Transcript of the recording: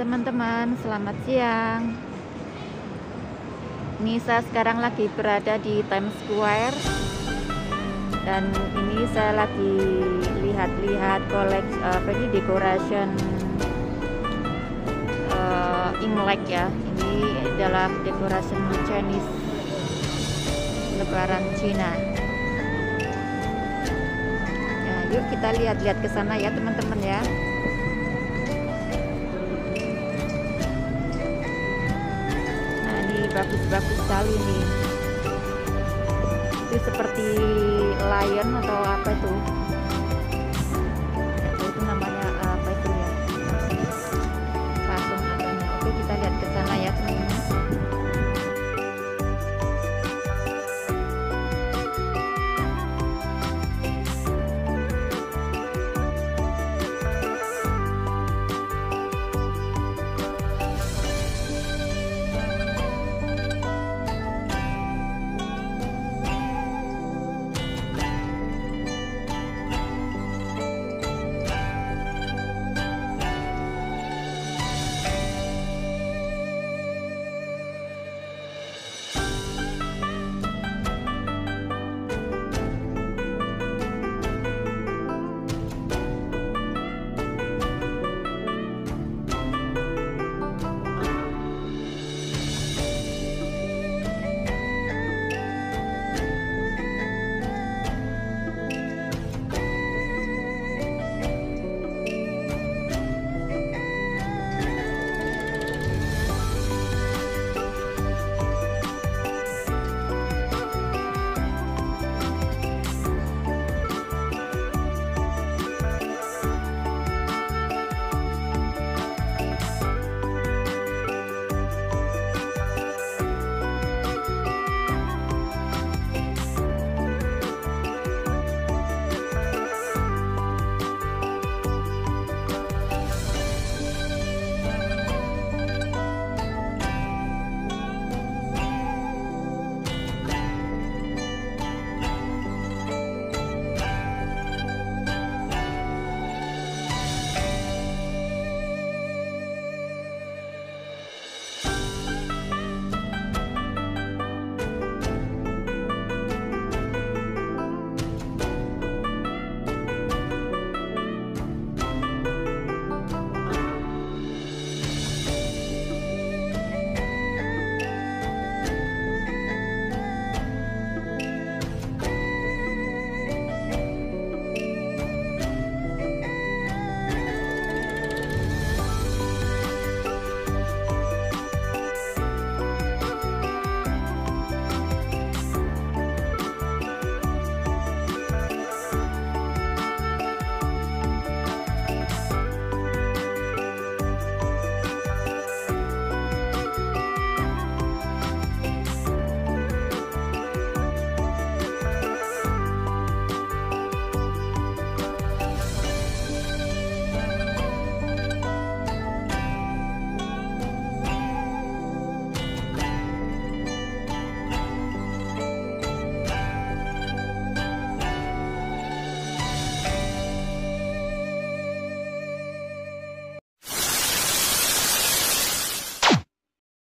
teman-teman, selamat siang. Nisa sekarang lagi berada di Times Square. Dan ini saya lagi lihat-lihat koleksi eh, apa ini decoration eh, uh, Imlek ya. Ini adalah decoration Chinese Lebaran Cina. Nah yuk kita lihat-lihat ke sana ya teman-teman ya. Bagus-bagus sekali nih. Itu seperti lion atau apa itu